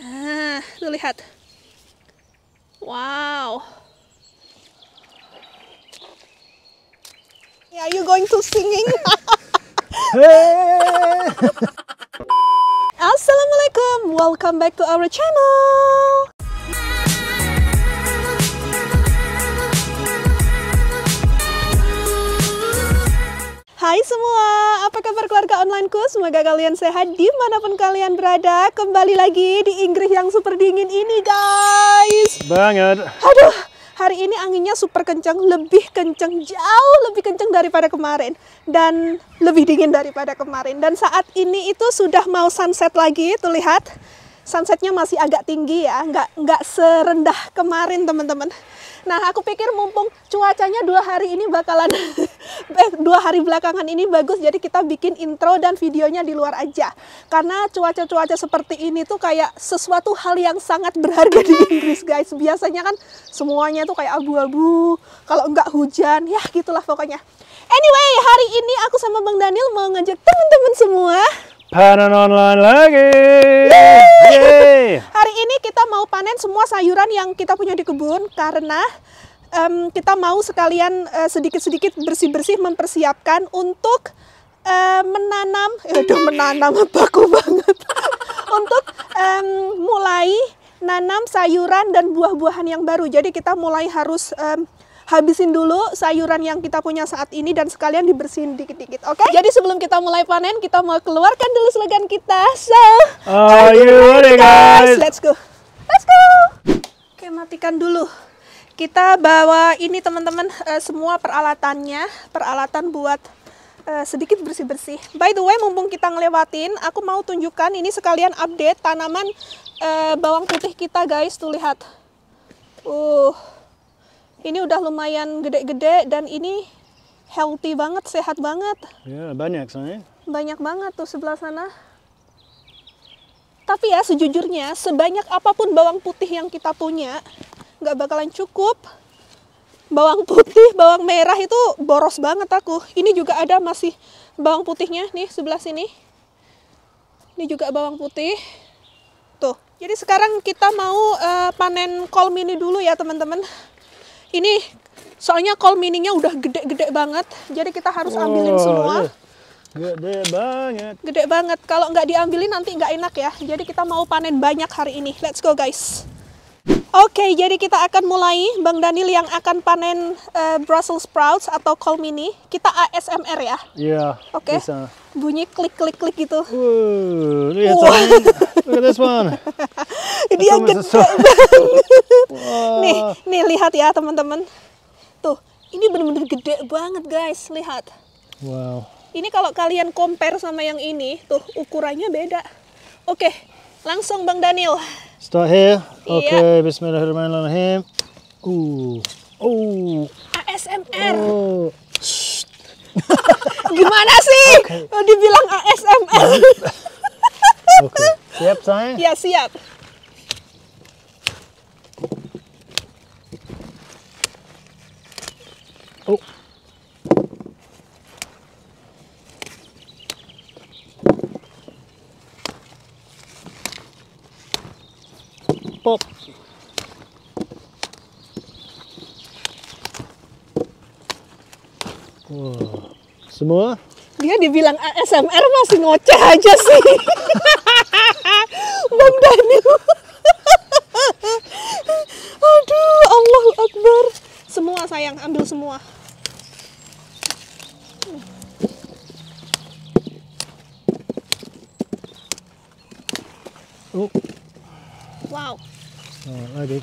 Ah, tuh lihat. Wow. Are you going to singing? Hey! Assalamualaikum. Welcome back to our channel. Hai semua, apa kabar keluarga onlineku? Semoga kalian sehat di mana pun kalian berada. Kembali lagi di Inggris yang super dingin ini guys. Banget. Aduh, hari ini anginnya super kencang, lebih kencang, jauh lebih kencang daripada kemarin. Dan lebih dingin daripada kemarin. Dan saat ini itu sudah mau sunset lagi, tuh lihat. Sunsetnya masih agak tinggi ya, nggak, nggak serendah kemarin teman-teman. Nah, aku pikir mumpung cuacanya dua hari ini bakalan, eh, dua hari belakangan ini bagus, jadi kita bikin intro dan videonya di luar aja. Karena cuaca-cuaca seperti ini tuh kayak sesuatu hal yang sangat berharga di Inggris guys. Biasanya kan semuanya tuh kayak abu-abu, kalau nggak hujan, ya gitulah pokoknya. Anyway, hari ini aku sama Bang Daniel mau ngajak teman-teman semua Panen online lagi. Yeay. Hari ini kita mau panen semua sayuran yang kita punya di kebun karena em, kita mau sekalian eh, sedikit-sedikit bersih-bersih mempersiapkan untuk eh, menanam, aduh menanam baku banget, untuk em, mulai nanam sayuran dan buah-buahan yang baru. Jadi kita mulai harus em, habisin dulu sayuran yang kita punya saat ini dan sekalian dibersihin dikit-dikit, oke? Jadi sebelum kita mulai panen, kita mau keluarkan dulu slogan kita. So, Are you ready guys? Let's go. Let's go. Oke, matikan dulu. Kita bawa ini teman-teman eh, semua peralatannya, peralatan buat eh, sedikit bersih-bersih. By the way, mumpung kita ngelewatin, aku mau tunjukkan ini sekalian update tanaman eh, bawang putih kita, guys. Tuh lihat. Uh. Ini udah lumayan gede-gede dan ini healthy banget, sehat banget. Ya, banyak soalnya. Banyak banget tuh sebelah sana. Tapi ya sejujurnya sebanyak apa pun bawang putih yang kita punya nggak bakalan cukup. Bawang putih, bawang merah itu boros banget aku. Ini juga ada masih bawang putihnya nih sebelah sini. Ini juga bawang putih. Tuh. Jadi sekarang kita mau eh, panen kol mini dulu ya teman-teman. Ini soalnya kol mininya udah gede-gede banget. Jadi kita harus ambilin Oh, semua iya. Gede banget. gede banget. Kalau nggak diambilin nanti nggak enak ya. Jadi kita mau panen banyak hari ini. Let's go guys. Oke, jadi kita akan mulai. Bang Daniel yang akan panen eh, Brussels sprouts atau kol mini. Kita ASMR ya. Iya. Oke. Bisa. Bunyi klik-klik-klik gitu. Wuh, lihat soalnya. Look at this one. Dia gede banget. Nih, nih lihat ya teman-teman. Tuh, ini bener-bener gede banget guys. Lihat. Wow. Ini kalau kalian compare sama yang ini, tuh ukurannya beda. Oke, langsung Bang Daniel. Start here. Okay, bismillahirrahmanirrahim. Ooh. Oh. ASMR. Oh. Gimana sih? Oh, Dibilang ASMR. Oke. Siap sayang? ya siap. Oh. Pop. Semua? Dia dibilang ASMR masih ngoceh aja sih. Bang Daniel. Aduh, Allahu Akbar. Semua sayang, ambil semua. Oh. Wow. Lagi.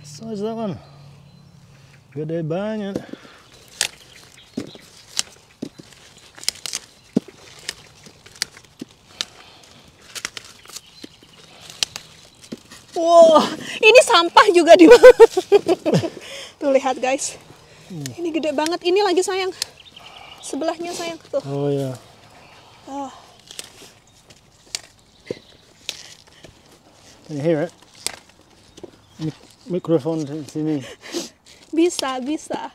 Size that one. Gede banget. Wow, ini sampah juga di Tuh lihat guys. Ini gede banget. Ini lagi sayang. Sebelahnya sayang. Tuh. Oh ya. Oh. Can you hear it? Mik mikrofon sini. Bisa, bisa.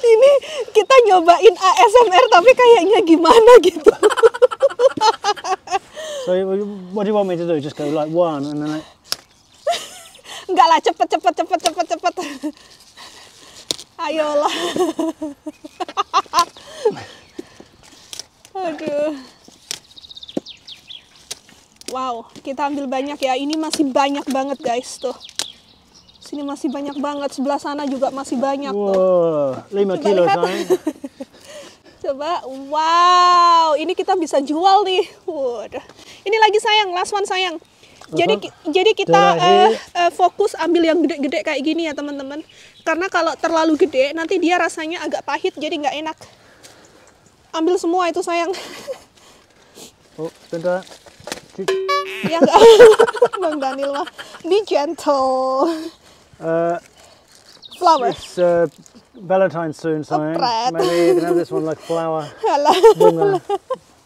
Ini kita nyobain ASMR tapi kayaknya gimana gitu. So what do you want me to do? Just go like one and then like, Enggak lah, cepet cepet cepet cepet cepet. Ayolah. Aduh. Wow, kita ambil banyak ya. Ini masih banyak banget guys tuh. Sini masih banyak banget. Sebelah sana juga masih banyak tuh. whoa, lima Coba kilo lihat. sayang. Coba, wow, ini kita bisa jual nih. Waduh. Ini lagi sayang, last one sayang. Jadi ki- jadi kita eh, eh, fokus ambil yang gede-gede kayak gini ya teman-teman. Karena kalau terlalu gede nanti dia rasanya agak pahit jadi nggak enak. Ambil semua itu sayang. Oh, sebentar. ya nggak, Bang Daniel mah. Be gentle. Uh, Flower. it's uh, Valentine's soon, sayang. Maybe you can have this one like flower. Bunga.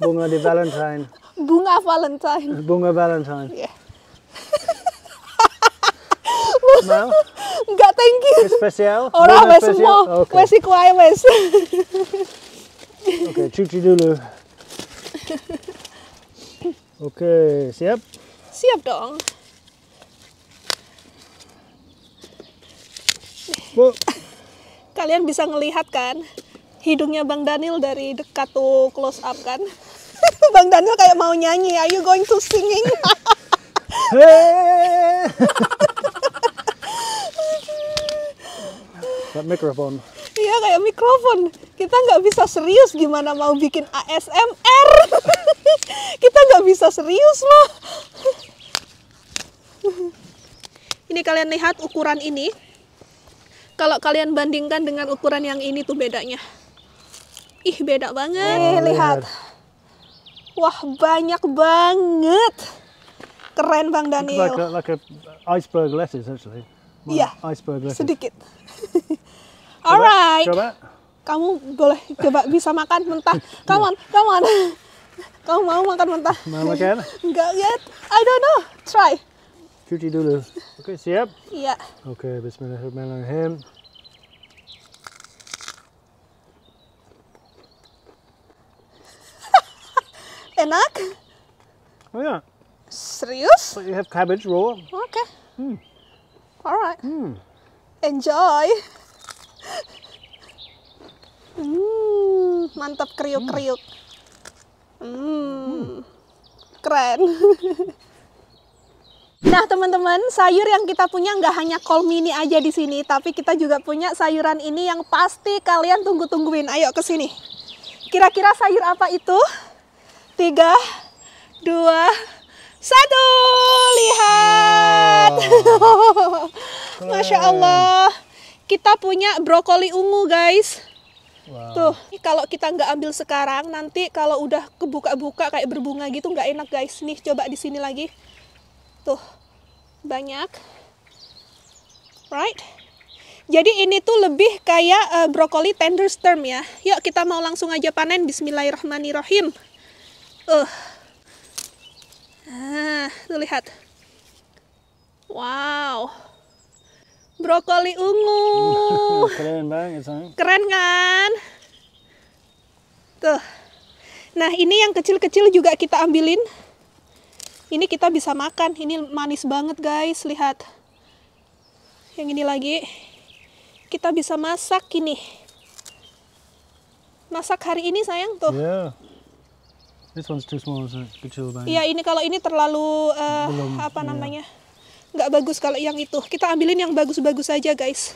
Bunga di Valentine. Bunga Valentine. Bunga Valentine. Ya. Mau? Enggak, thank you. Spesial? Orang wes semua, Oke. wes iku ae wes. Oke, cuci dulu. Oke, siap? Siap dong. Bu. Kalian bisa ngelihat kan hidungnya Bang Daniel dari dekat tuh close up kan. Bang Daniel kayak mau nyanyi. Are you going to singing? That microphone. Iya kayak mikrofon. Kita nggak bisa serius gimana mau bikin ASMR. Kita nggak bisa serius loh. Ini kalian lihat ukuran ini. Kalau kalian bandingkan dengan ukuran yang ini tuh bedanya. Ih beda banget. Oh, lihat. lihat. Wah banyak banget. Keren Bang It's Daniel. like a, like a iceberg lettuce, actually. Iya. Iceberg lettuce. Sedikit. Alright. Coba. Kamu boleh coba bisa makan mentah. Come on, come on. Kamu mau makan mentah? Mau makan? Enggak yet. I don't know. Try. Cuci dulu. Oke, siap? Iya. Oke, bismillahirrahmanirrahim. Enak? Oh yeah, Serius? but you have cabbage raw. Oke. Alright. Hmm. Enjoy. Hmm, mantap kriuk-kriuk. Hmm. Keren. Nah, teman-teman, sayur yang kita punya nggak hanya kol mini aja di sini, tapi kita juga punya sayuran ini yang pasti kalian tunggu-tungguin. Ayo ke sini. Kira-kira sayur apa itu? Tiga, dua, satu. Lihat. Masya Allah. Kita punya brokoli ungu, guys. Wow. Tuh, ini kalau kita nggak ambil sekarang, nanti kalau udah kebuka-buka kayak berbunga gitu nggak enak guys. Nih coba di sini lagi. Tuh, banyak. Right? Jadi ini tuh lebih kayak eh, brokoli tender stem ya. Yuk kita mau langsung aja panen. Bismillahirrahmanirrahim. Uh. Ah, tuh lihat. Wow. Brokoli ungu. Keren banget, sayang. Keren kan? Tuh. Nah, ini yang kecil-kecil juga kita ambilin. Ini kita bisa makan. Ini manis banget, guys. Lihat. Yang ini lagi. Kita bisa masak ini. Masak hari ini, sayang. Tuh. Yeah. This one's too small, so kecil banget. Iya, ini kalau ini terlalu eh, Belum, apa iya. namanya? nggak bagus kalau yang itu. Kita ambilin yang bagus-bagus aja, guys.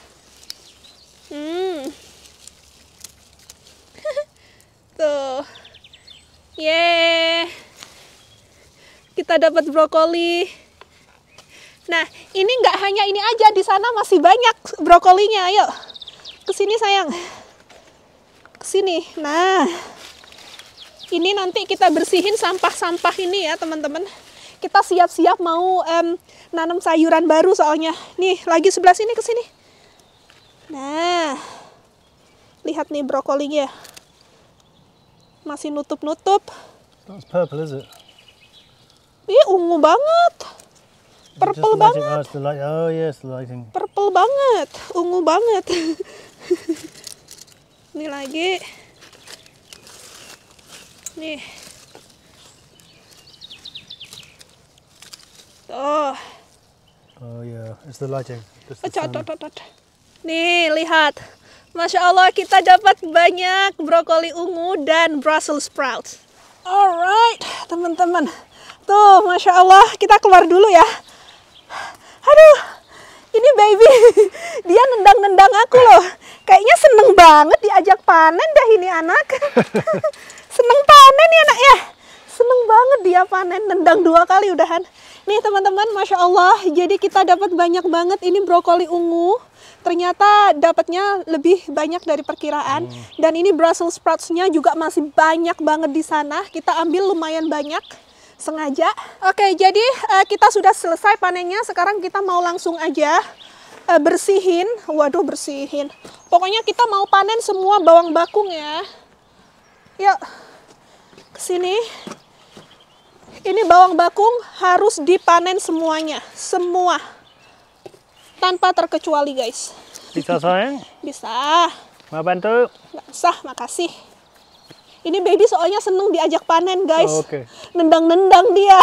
Hmm. Tuh. Yeay. Kita dapat brokoli. Nah, ini nggak hanya ini aja, di sana masih banyak brokolinya. Ayo, ke sini sayang. Ke sini. Nah, ini nanti kita bersihin sampah-sampah ini ya teman-teman. Kita siap-siap mau em, nanam sayuran baru soalnya. Nih, lagi sebelah sini ke sini. Nah, lihat nih brokolinya. Masih nutup-nutup. That's purple, is it? Ih, ungu banget. Purple banget. Oh. Oh, yes, lighting. Purple banget. Ungu banget. ini lagi. Nih. Tuh. Oh yeah, it's the lighting. Just the. Nih, lihat. Masya Allah, kita dapat banyak brokoli ungu dan Brussels sprouts. Alright, teman-teman. Tuh, Masya Allah, kita keluar dulu ya. Aduh, ini baby, dia nendang-nendang aku loh. Kayaknya seneng banget diajak panen dah ini anak. seneng panen ya nak ya. Seneng banget dia panen, nendang dua kali udahan. Nih teman-teman, Masya Allah, jadi kita dapat banyak banget ini brokoli ungu. Ternyata dapatnya lebih banyak dari perkiraan. Dan ini Brussels sprouts-nya juga masih banyak banget di sana. Kita ambil lumayan banyak sengaja. Oke, jadi eh, kita sudah selesai panennya. Sekarang kita mau langsung aja eh, bersihin. Waduh, bersihin. Pokoknya kita mau panen semua bawang bakung ya. Yuk, ke sini. Ini bawang bakung harus dipanen semuanya, semua. Tanpa terkecuali, guys. Bisa sayang? Bisa. Mau bantu? Nggak usah, makasih. Ini baby soalnya seneng diajak panen, guys. Oh, oke. Nendang-nendang dia.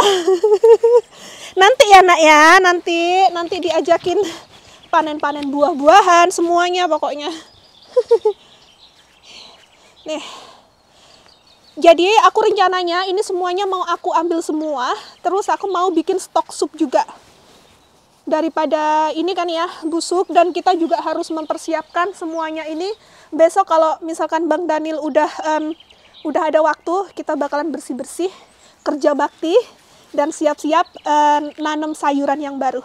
nanti ya, nak ya. Nanti, nanti diajakin panen-panen buah-buahan, semuanya pokoknya. Nih. Jadi aku rencananya ini semuanya mau aku ambil semua. Terus aku mau bikin stok sup juga daripada ini kan ya busuk dan kita juga harus mempersiapkan semuanya ini besok kalau misalkan Bang Daniel udah em, udah ada waktu kita bakalan bersih bersih kerja bakti dan siap-siap em, nanam sayuran yang baru.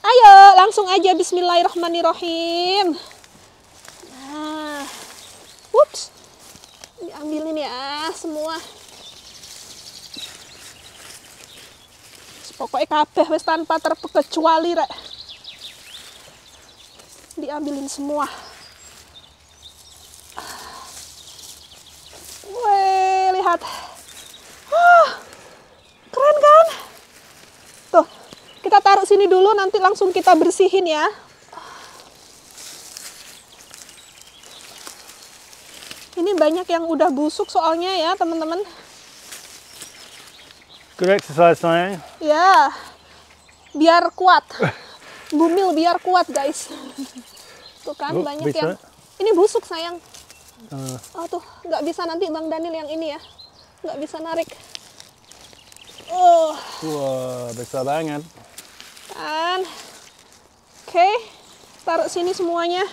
Ayo langsung aja Bismillahirrahmanirrahim. Nah, whoops, diambilin ya semua. pokoknya kabeh wis tanpa terkecuali rek diambilin semua Wih, lihat Wah, keren kan tuh kita taruh sini dulu nanti langsung kita bersihin ya ini banyak yang udah busuk soalnya ya teman-teman Good exercise sayang. Ya, biar kuat. Bumil biar kuat, guys. Tuh kan Oh, banyak bisa? yang. Ini busuk sayang. Uh, Oh tuh, nggak bisa nanti Bang Daniel yang ini ya. Nggak bisa narik. Oh, wah, besar banget. kan. Oke, taruh sini semuanya.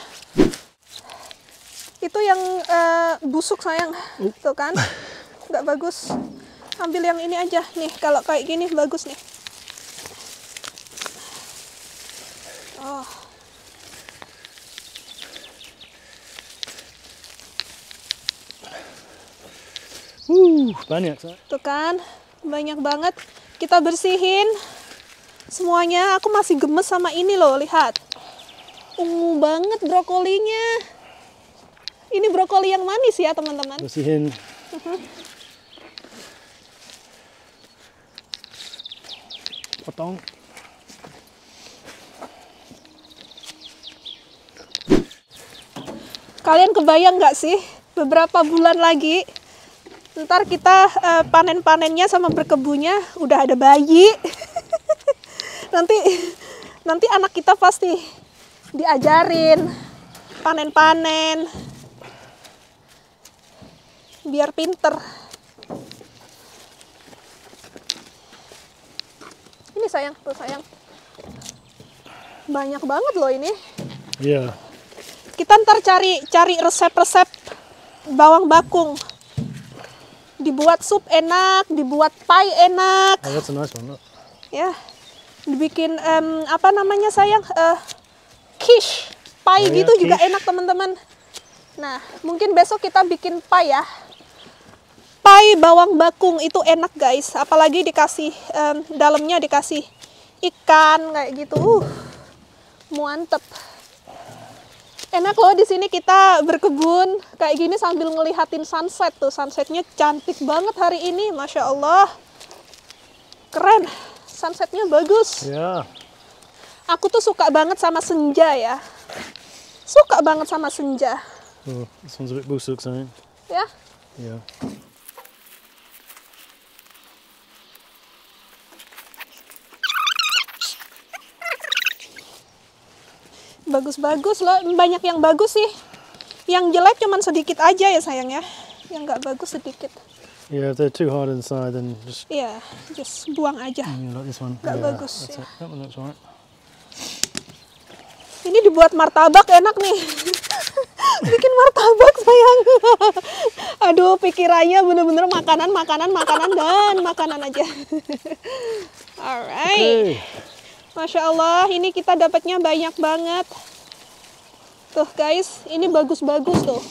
Itu yang eh, busuk sayang. Tuh kan, nggak bagus. Ambil yang ini aja nih. Kalau kayak gini bagus nih. Oh. Uh, banyak. Tuh kan, banyak banget. Kita bersihin semuanya. Aku masih gemes sama ini loh, lihat. Ungu banget brokolinya. Ini brokoli yang manis ya, teman-teman. Bersihin. Potong. Kalian kebayang nggak sih, beberapa bulan lagi, ntar kita eh, panen-panennya sama berkebunnya udah ada bayi. nanti, nanti anak kita pasti diajarin panen-panen, biar pinter. Ini sayang, tuh sayang. Banyak banget loh ini Yeah. kita ntar cari cari resep-resep bawang bakung dibuat sup enak dibuat pie enak. Ya dibikin em, apa namanya sayang Eh, quiche pie Oh ya, gitu juga quiche. enak teman-teman. Nah mungkin besok kita bikin pie ya. Pie bawang bakung itu enak guys. Apalagi dikasih em, dalamnya dikasih ikan kayak gitu. Uh mantep enak loh di sini kita berkebun kayak gini sambil ngelihatin sunset tuh. Sunsetnya cantik banget hari ini masya Allah. Keren sunsetnya bagus. Yeah. aku tuh suka banget sama senja ya. Suka banget sama senja. Oh, one's a bit busuk ya? Yeah. Bagus-bagus loh, banyak yang bagus sih. Yang jelek cuman sedikit aja ya sayang ya. Yang nggak bagus sedikit. Yeah, if they're too hard inside, then just Iya, just buang aja. mm, like this one. Yeah, bagus, That's it. That one looks alright. Ini dibuat martabak enak nih. Bikin martabak sayang. Aduh, pikirannya bener-bener makanan, makanan, makanan dan makanan aja. Alright. Okay. Masya Allah, ini kita dapatnya banyak banget. Tuh guys, ini bagus-bagus tuh.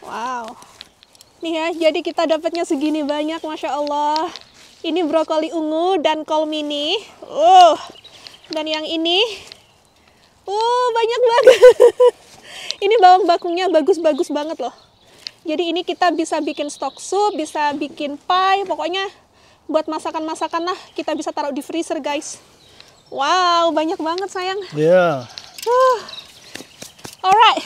Wow. Nih ya, jadi kita dapatnya segini banyak, Masya Allah. Ini brokoli ungu dan kol mini. Oh, dan yang ini, oh banyak banget. ini bawang bakungnya bagus-bagus banget loh. Jadi ini kita bisa bikin stok sup, bisa bikin pie, pokoknya buat masakan-masakan lah kita bisa taruh di freezer guys. Wow, banyak banget sayang. Yeah. Alright,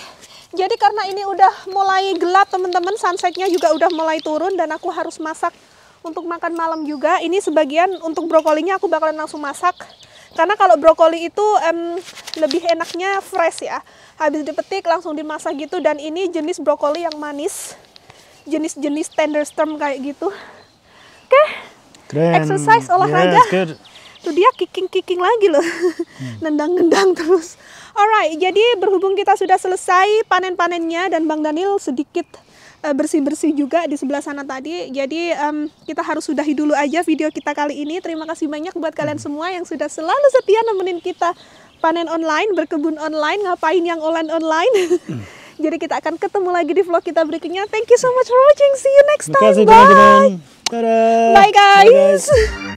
jadi karena ini udah mulai gelap teman-teman, sunsetnya juga udah mulai turun dan aku harus masak untuk makan malam juga. Ini sebagian untuk brokolinya aku bakalan langsung masak. Karena kalau brokoli itu em, lebih enaknya fresh ya. Habis dipetik langsung dimasak gitu dan ini jenis brokoli yang manis. Jenis-jenis thunderstorm kayak gitu. Oke, Keren. Exercise, olahraga. It's good. tuh dia kicking-kicking lagi loh. Nendang-nendang terus. Alright, jadi berhubung kita sudah selesai panen-panennya dan Bang Daniel sedikit eh, bersih-bersih juga di sebelah sana tadi. Jadi em, kita harus sudahi dulu aja video kita kali ini. Terima kasih banyak buat kalian semua yang sudah selalu setia nemenin kita panen online, berkebun online, ngapain yang online-online. Jadi kita akan ketemu lagi di vlog kita berikutnya. Thank you so much for watching. See you next time. kasih Bye. guys. Bye guys.